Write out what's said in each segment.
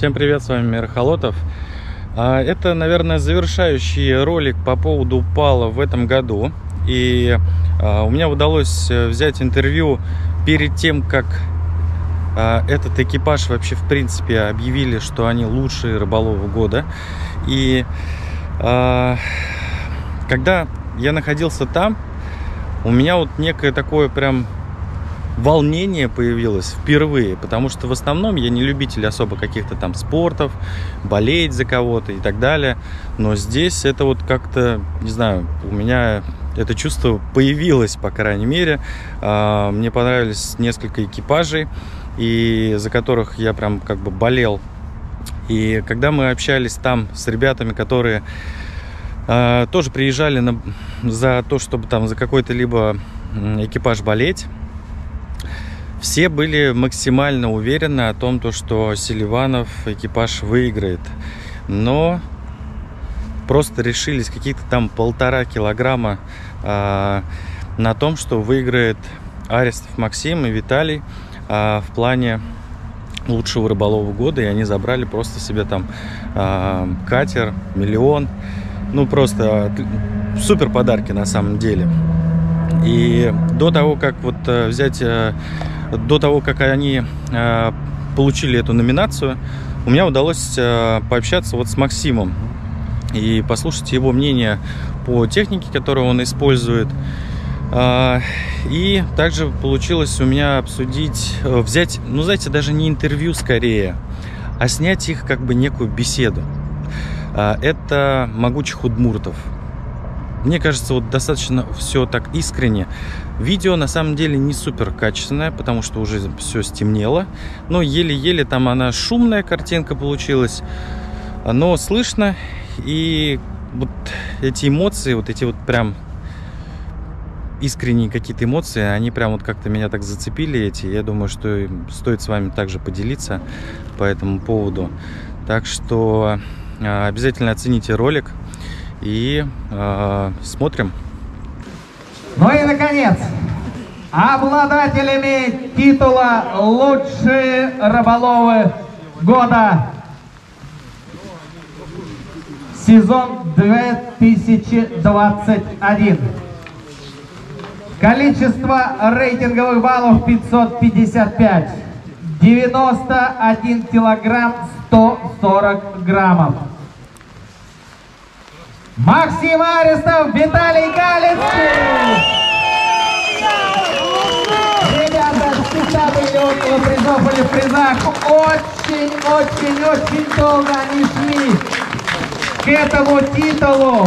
Всем привет, с вами Мир Холотов. А, это, наверное, завершающий ролик по поводу упала в этом году. И а, у меня удалось э, взять интервью перед тем, как а, этот экипаж вообще, в принципе, объявили, что они лучшие рыболовы года. И когда я находился там, у меня вот некое такое прям волнение появилось впервые, потому что в основном я не любитель особо каких-то там спортов, болеть за кого-то и так далее. Но здесь это вот как-то, не знаю, у меня это чувство появилось, по крайней мере. А, мне понравились несколько экипажей, и за которых я прям как бы болел. И когда мы общались там с ребятами, которые э, тоже приезжали на, за то, чтобы там за какой-то либо экипаж болеть, все были максимально уверены о том, то, что Селиванов экипаж выиграет. Но просто решились какие-то там полтора килограмма а, на том, что выиграет Арестов Максим и Виталий а, в плане лучшего рыболова года. И они забрали просто себе там а, катер, миллион. Ну, просто супер подарки на самом деле. И до того, как вот э, взять э, до того, как они э, получили эту номинацию, у меня удалось э, пообщаться вот с Максимом и послушать его мнение по технике, которую он использует. Э, и также получилось у меня обсудить, взять, ну знаете, даже не интервью скорее, а снять их как бы некую беседу. Это могучих удмуртов. Мне кажется, вот достаточно все так искренне. Видео на самом деле не супер качественное, потому что уже все стемнело. Но еле-еле там она шумная картинка получилась. Но слышно. И вот эти эмоции, вот эти вот прям искренние какие-то эмоции, они прям вот как-то меня так зацепили эти. Я думаю, что стоит с вами также поделиться по этому поводу. Так что а, обязательно оцените ролик и э, смотрим. Ну и наконец, обладателями титула «Лучшие рыболовы года» сезон 2021. Количество рейтинговых баллов 555. 91 килограмм 140 граммов. Максим Арестов, Виталий Галицкий. Ребята всегда были около призов или в призах. Очень, очень, очень долго они шли к этому титулу.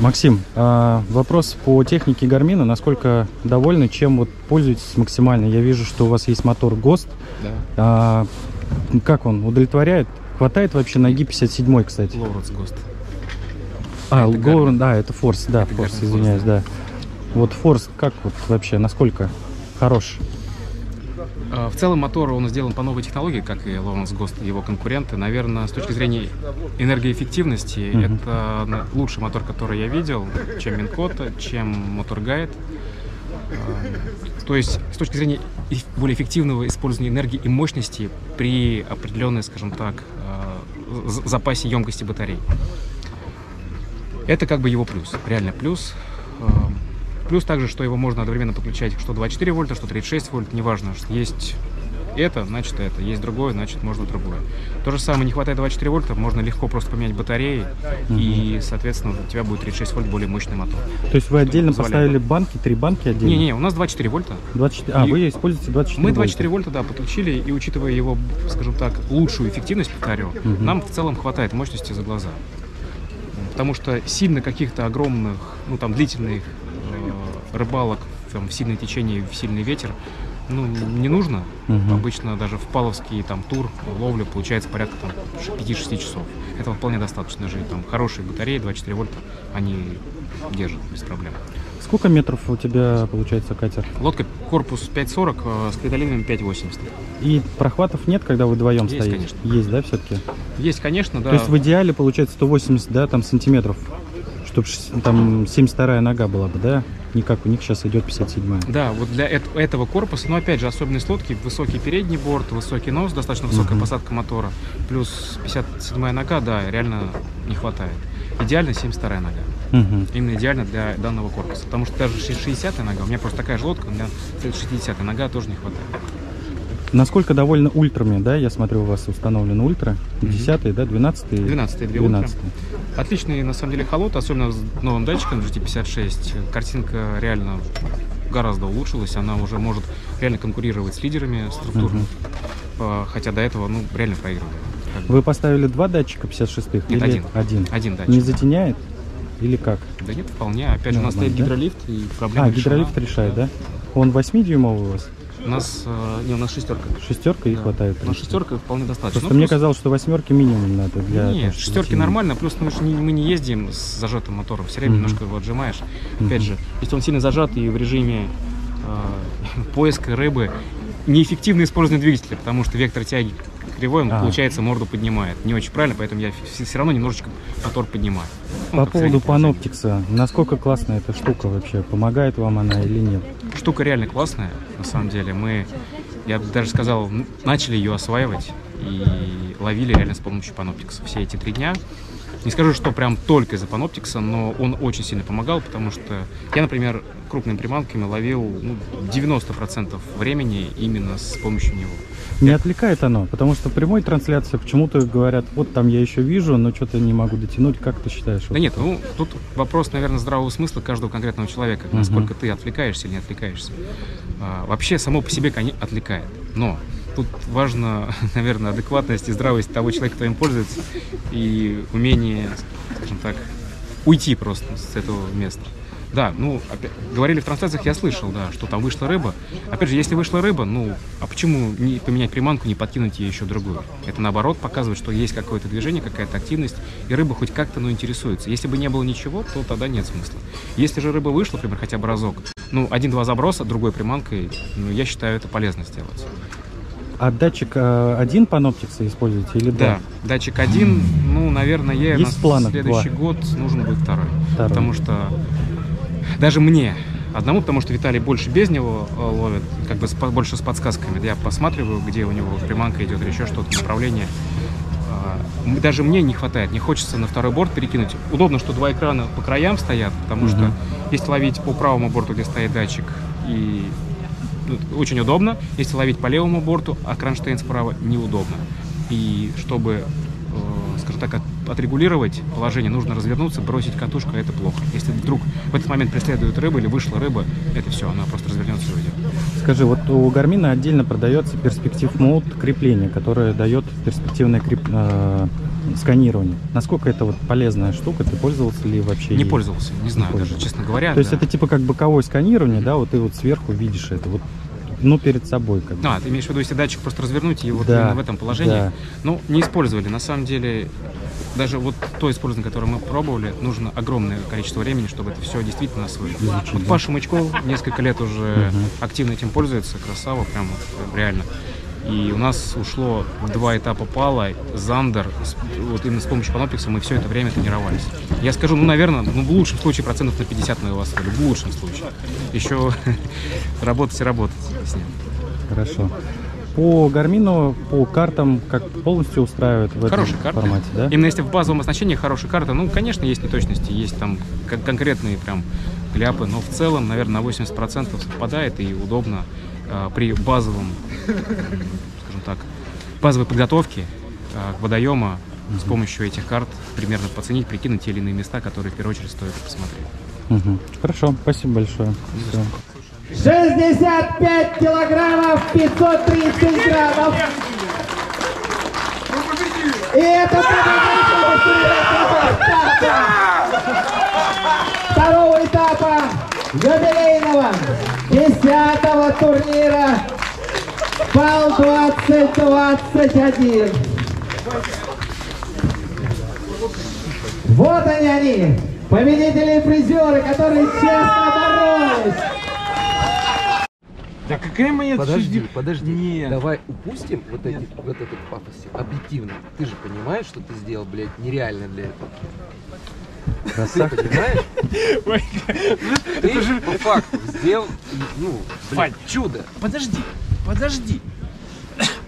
Максим, а, вопрос по технике Гармина. Насколько довольны, чем вот пользуетесь максимально? Я вижу, что у вас есть мотор ГОСТ. Да. А, как он? Удовлетворяет? Хватает вообще ноги 57 кстати? Лоуренс ГОСТ. А, Гоурн, да, это Форс, да, Форс, извиняюсь, да. Вот Форс как вот вообще, насколько хорош? А, в целом мотор он сделан по новой технологии, как и Лоуренс Гост его конкуренты. Наверное, с точки зрения энергоэффективности, mm-hmm. это лучший мотор, который я видел, чем Минкота, чем Моторгайд. А, то есть, с точки зрения более эффективного использования энергии и мощности при определенной, скажем так, а, запасе емкости батарей. Это как бы его плюс, реально плюс. Эм, плюс также, что его можно одновременно подключать что 24 вольта, что 36 вольт, неважно. Есть это, значит это. Есть другое, значит можно другое. То же самое, не хватает 24 вольта, можно легко просто поменять батареи, угу. и, соответственно, у тебя будет 36 вольт более мощный мотор. То есть вы отдельно поставили банки, три банки отдельно? Не-не, у нас 24 вольта. 24, а, и вы используете 24 Мы 24 вольта, да, подключили, и учитывая его, скажем так, лучшую эффективность, повторю, угу. нам в целом хватает мощности за глаза потому что сильно каких-то огромных, ну там длительных э, рыбалок там, в сильное течение, в сильный ветер, ну, не нужно. Угу. Обычно даже в Паловский там тур ловля получается порядка там 5-6 часов. Этого вполне достаточно же. Там хорошие батареи 24 вольта, они держат без проблем. Сколько метров у тебя получается катер? Лодка корпус 5,40 э, с каталином 5,80. И прохватов нет, когда вы вдвоем Есть, стоите? конечно. Есть, да, все-таки? Есть, конечно, да. То есть в идеале получается 180, да, там сантиметров, Чтобы там 72 нога была бы, да? Не как у них сейчас идет 57 Да, вот для эт- этого корпуса, но опять же, особенность лодки, высокий передний борт, высокий нос, достаточно высокая Мгм. посадка мотора, плюс 57 нога, да, реально не хватает. Идеально 72 нога. Мгм. Именно идеально для данного корпуса. Потому что даже 60 нога, у меня просто такая же лодка, у меня 60 нога тоже не хватает. Насколько довольны ультрами, да? Я смотрю, у вас установлен ультра. 10 да? 12 12 две ультра. Отличный, на самом деле, холод, особенно с новым датчиком GT56. Картинка реально гораздо улучшилась. Она уже может реально конкурировать с лидерами структурно. А, Хотя до этого, ну, реально проигрывали. Вы поставили два датчика 56-х? Нет, или один. Один. Один датчик. Не затеняет? Или как? Да нет, вполне. Опять же, у нас стоит да? гидролифт, и проблема А, решена. гидролифт решает, да? Он 8-дюймовый у вас? У нас, э, не, у нас шестерка. Шестерка и Да. хватает? У нас шестерка вполне достаточно. Просто Ну, мне плюс- казалось, что восьмерки минимум надо для... Нет, того, шестерки затенить. нормально, плюс мы, не, мы не ездим с зажатым мотором, все время Мгм. немножко его отжимаешь. Мгм. Опять же, если он сильно зажат и в режиме э, поиска рыбы, неэффективно использованы двигатели, потому что вектор тяги кривой, он, А. получается, морду поднимает. Не очень правильно, поэтому я все, равно немножечко мотор поднимаю. Ну, По поводу паноптикса, насколько классная эта штука вообще? Помогает вам она или нет? Штука реально классная, на самом деле. Мы, я бы даже сказал, начали ее осваивать и ловили реально с помощью паноптикса все эти три дня. Не скажу, что прям только из-за паноптикса, но он очень сильно помогал, потому что я, например, крупными приманками ловил ну, 90% времени именно с помощью него. Не отвлекает оно? Потому что прямой трансляции почему-то говорят, вот там я еще вижу, но что-то не могу дотянуть. Как ты считаешь? Да вот нет, это? ну тут вопрос, наверное, здравого смысла каждого конкретного человека, Мгм. насколько ты отвлекаешься или не отвлекаешься. А, вообще само по себе коне- отвлекает, но тут важно, наверное, адекватность и здравость того человека, кто им пользуется, и умение, скажем так, уйти просто с этого места. Да, ну, опять, говорили в трансляциях, я слышал, да, что там вышла рыба. Опять же, если вышла рыба, ну, а почему не поменять приманку, не подкинуть ей еще другую? Это наоборот показывает, что есть какое-то движение, какая-то активность, и рыба хоть как-то, ну, интересуется. Если бы не было ничего, то тогда нет смысла. Если же рыба вышла, например, хотя бы разок, ну, один-два заброса другой приманкой, ну, я считаю, это полезно сделать. А датчик э, один паноптикса используете или Да, два? датчик один, ну, наверное, я Есть на в планах следующий два? год нужен будет второй. Второй. Потому что даже мне одному, потому что Виталий больше без него э, ловит, как бы с больше с подсказками. Я посматриваю, где у него приманка идет или еще что-то, направление. А, Даже мне не хватает, не хочется на второй борт перекинуть. Удобно, что два экрана по краям стоят, потому что Мгм. если ловить по правому борту, где стоит датчик, и ну, очень удобно. Если ловить по левому борту, а кронштейн справа, неудобно. И чтобы, э, скажем так, отрегулировать положение, нужно развернуться, бросить катушку, а это плохо. Если вдруг в этот момент преследует рыба или вышла рыба, это все, она просто развернется и уйдет. Скажи, вот у Гармина отдельно продается перспектив мод крепление, которое дает перспективное креп- э, сканирование. Насколько это вот полезная штука? Ты пользовался ли вообще? Не ей? пользовался, не знаю даже, пользовался. честно говоря. То есть да. это типа как боковое сканирование, да, вот ты вот сверху видишь это, вот, ну, перед собой как бы. А, ты имеешь в виду, если датчик просто развернуть и вот Да, именно в этом положении? да. Ну, не использовали. На самом деле, даже вот то использование, которое мы пробовали, нужно огромное количество времени, чтобы это все действительно освоить. Изучить, Вот да? Паша Мычков несколько лет уже Мгм. активно этим пользуется, красава, прям вот, реально. И у нас ушло два этапа пала, Зандер, вот именно с помощью паноптикса мы все это время тренировались. Я скажу, ну, наверное, ну, в лучшем случае процентов на 50 мы его освоили, в лучшем случае. Еще работать и работать с ним. Хорошо. По Гармину, по картам, как полностью устраивает в этом Хорошие карты. формате, да? Именно если в базовом оснащении хорошая карта, ну, конечно, есть неточности, есть там кон- конкретные прям кляпы, но в целом, наверное, на 80% совпадает и удобно а, при базовом, скажем так, базовой подготовке а, к водоема с помощью этих карт примерно оценить, прикинуть те или иные места, которые в первую очередь стоит посмотреть. Мгм. Хорошо, спасибо большое. Всё. 65 килограммов 530 граммов. И это победитель второго этапа юбилейного десятого турнира Пал 2021. Вот они они, победители и призеры, которые честно боролись. Да какая моя Подожди, чужди- подожди. Нет. Давай упустим вот, эти, вот этот пафос. Объективно. Ты же понимаешь, что ты сделал, блядь, нереально для этого. Красавчик. Понимаешь? Ты по факту сделал, ну, блин, чудо. Подожди, подожди.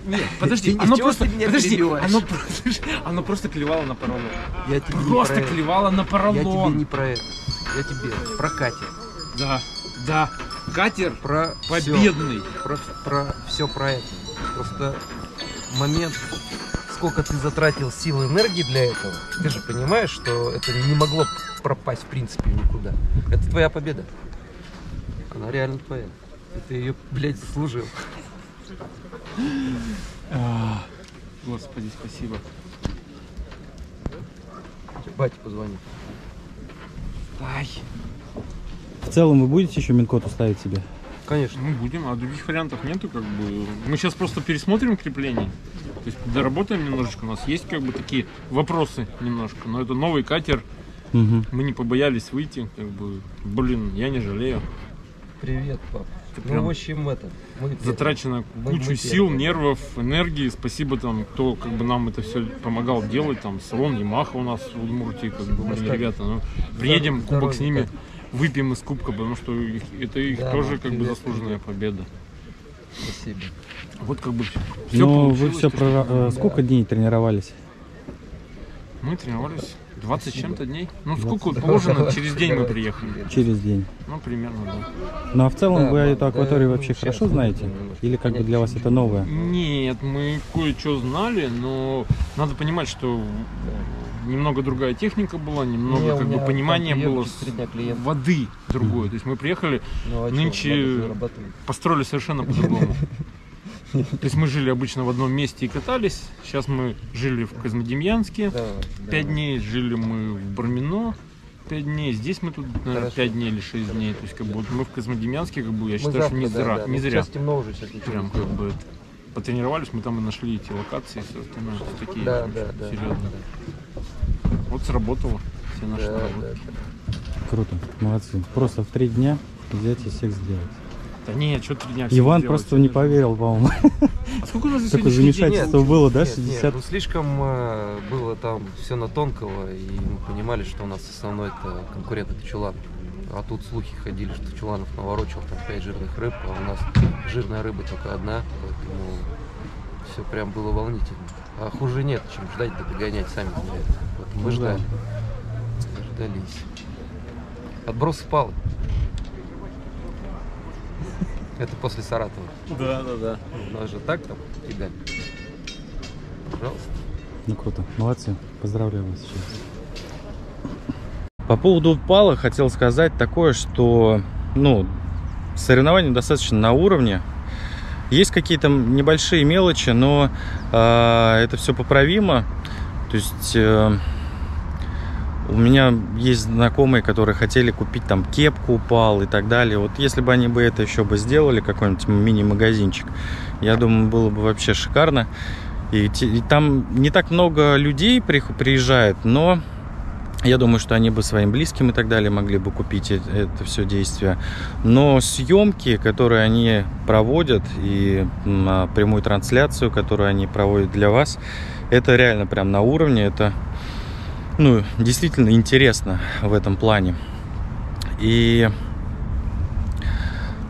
Нет, подожди, Ты- оно просто, ты подожди, оно, просто- оно просто клевало на поролон. Я тебе не Просто про это. клевало на Я тебе поролон. не про это. Я тебе про катер. Да, да. Катер Про победный. Про, про все про это. Просто момент, сколько ты затратил сил и энергии для этого. Ты же понимаешь, что это не могло пропасть в принципе никуда. Это твоя победа. Она реально твоя. И ты ее, блядь, заслужил. А, Господи, спасибо. Батя позвони. Ай. В целом вы будете еще Минкоту ставить себе? Конечно. Мы будем, а других вариантов нету, как бы. Мы сейчас просто пересмотрим крепление. То есть доработаем немножечко. У нас есть как бы такие вопросы немножко. Но это новый катер. Мгм. Мы не побоялись выйти. Как бы, блин, я не жалею. Привет, пап. Ну, прям в общем, это. Мы затрачено Мы- кучу мы сил, первые. нервов, энергии. Спасибо там, кто как бы нам это все помогал делать. Там салон Ямаха у нас в Удмуртии, как бы, ребята, ну, приедем, кубок с ними, Катя. Выпьем из кубка, потому что их- это их Да, тоже ну, как бы заслуженная победа. Спасибо. Вот как бы все Ну, вы все про... э, Сколько дней тренировались? Мы тренировались 20 с чем-то дней. Ну, сколько положено, через день мы приехали. Через день. Ну, примерно, да. Ну а в целом Да, вы да, эту да, акваторию ну, вообще сейчас хорошо знаете? немножко Или как бы менять для вас это новое? Нет, мы кое-что знали, но надо понимать, что немного другая техника была, немного Не, как бы понимание было воды другое. То есть мы приехали, Ну, а Нынче- построили совершенно по-другому. То есть мы жили обычно в одном месте и катались. Сейчас мы жили в Козьмодемьянске. Давай, Пять дней жили мы в Бармино. Пять дней. Здесь мы тут, наверное, пять дней или шесть дней. То есть как бы вот мы в Козьмодемьянске, как бы я Мы считаю, что не да, зря. да, Не да. зря. Сейчас темно уже, сейчас ничего Прям как бы потренировались, мы там и нашли эти локации, все остальное, такие Да, да, да. серьезные. Вот сработало все наши Да, да, да. Круто, молодцы. Просто в три дня взять и всех сделать. Да нет, что три дня Иван сделать, просто не поверил, по-моему. А сколько у нас за Такое замешательство было, да, нет, 60? Нет, ну слишком э, было там все на тонкого, и мы понимали, что у нас основной это конкурент это Чулан. А тут слухи ходили, что Чуланов наворочил там 5 жирных рыб, а у нас жирная рыба только одна, поэтому все прям было волнительно. А хуже нет, чем ждать да догонять, сами знаете. Мы Ну да. ждали. Дождались. Отброс палы. Это после Саратова. Да, да, да. У нас же так там кидали. Пожалуйста. Ну круто, молодцы, поздравляю вас еще. По поводу пала хотел сказать такое, что, ну, соревнования достаточно на уровне. Есть какие-то небольшие мелочи, но э, это все поправимо. То есть э, у меня есть знакомые, которые хотели купить там кепку пал и так далее. Вот если бы они бы это еще бы сделали, какой-нибудь мини-магазинчик, я думаю, было бы вообще шикарно. И, и там не так много людей приезжает, но я думаю, что они бы своим близким и так далее могли бы купить это все действие. Но съемки, которые они проводят, и прямую трансляцию, которую они проводят для вас, это реально прям на уровне. Это ну, действительно интересно в этом плане. И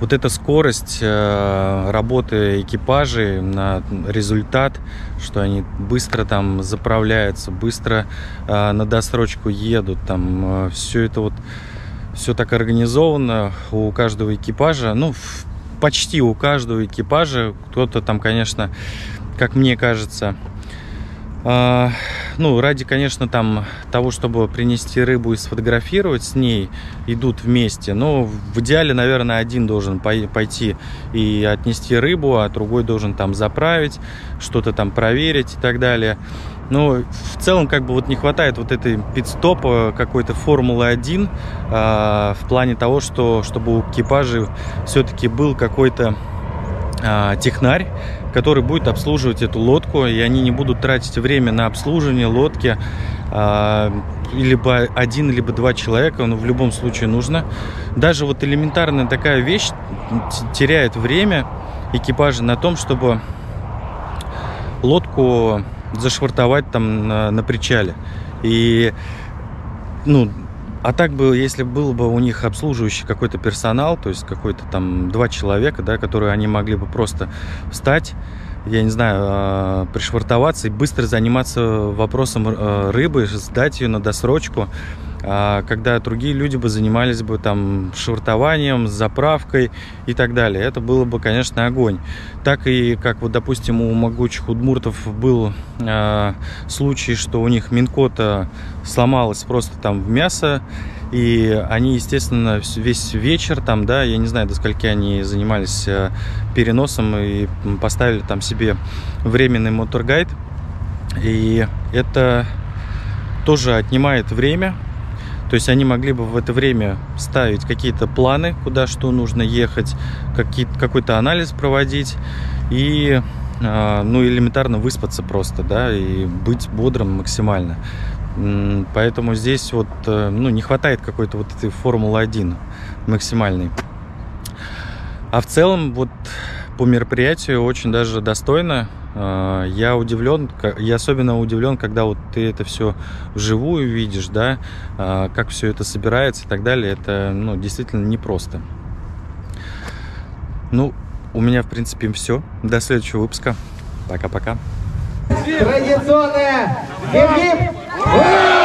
вот эта скорость э, работы экипажей на результат, что они быстро там заправляются, быстро э, на досрочку едут, там все это вот все так организовано у каждого экипажа, ну почти у каждого экипажа, кто-то там, конечно, как мне кажется, ну, ради, конечно, там того, чтобы принести рыбу и сфотографировать с ней, идут вместе. Но в идеале, наверное, один должен пой- пойти и отнести рыбу, а другой должен там заправить, что-то там проверить и так далее. Но в целом, как бы вот не хватает вот этой пит-стопа какой-то Формулы-1 а, в плане того, что чтобы у экипажа все-таки был какой-то а, технарь, который будет обслуживать эту лодку, и они не будут тратить время на обслуживание лодки. а, либо один, либо два человека, но в любом случае нужно. Даже вот элементарная такая вещь теряет время экипажа на том, чтобы лодку зашвартовать там на, на причале. И ну, а так бы, если был бы у них обслуживающий какой-то персонал, то есть какой-то там два человека, да, которые они могли бы просто встать, я не знаю, э, пришвартоваться и быстро заниматься вопросом э, рыбы, сдать ее на досрочку, а когда другие люди бы занимались бы там швартованием, заправкой и так далее. Это было бы, конечно, огонь. Так и, как вот, допустим, у могучих удмуртов был э, случай, что у них минкота сломалась просто там в мясо, и они, естественно, весь вечер там, да, я не знаю, до скольки они занимались э, переносом и поставили там себе временный моторгайд. И это тоже отнимает время, то есть они могли бы в это время ставить какие-то планы, куда что нужно ехать, какой-то анализ проводить и а, ну, элементарно выспаться просто, да, и быть бодрым максимально. Поэтому здесь вот, э, ну, не хватает какой-то вот этой Формулы-1 максимальной. А в целом, вот по мероприятию очень даже достойно. А, я удивлен, я особенно удивлен, когда вот ты это все вживую видишь, да, а, как все это собирается и так далее. Это, ну, действительно непросто. Ну, у меня, в принципе, все. До следующего выпуска. Пока-пока. Традиционная гип